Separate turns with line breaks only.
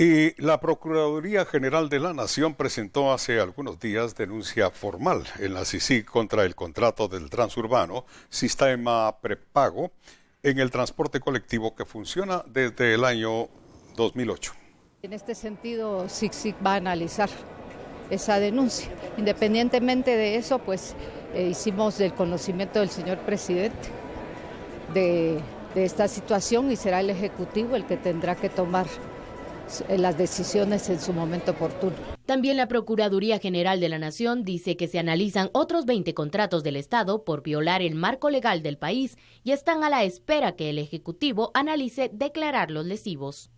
Y la Procuraduría General de la Nación presentó hace algunos días denuncia formal en la CICI contra el contrato del transurbano, sistema prepago, en el transporte colectivo que funciona desde el año 2008.
En este sentido, CICSIC va a analizar esa denuncia. Independientemente de eso, pues eh, hicimos del conocimiento del señor presidente de esta situación y será el Ejecutivo el que tendrá que tomar las decisiones en su momento oportuno.
También la Procuraduría General de la Nación dice que se analizan otros 20 contratos del Estado por violar el marco legal del país y están a la espera que el Ejecutivo analice declarar los lesivos.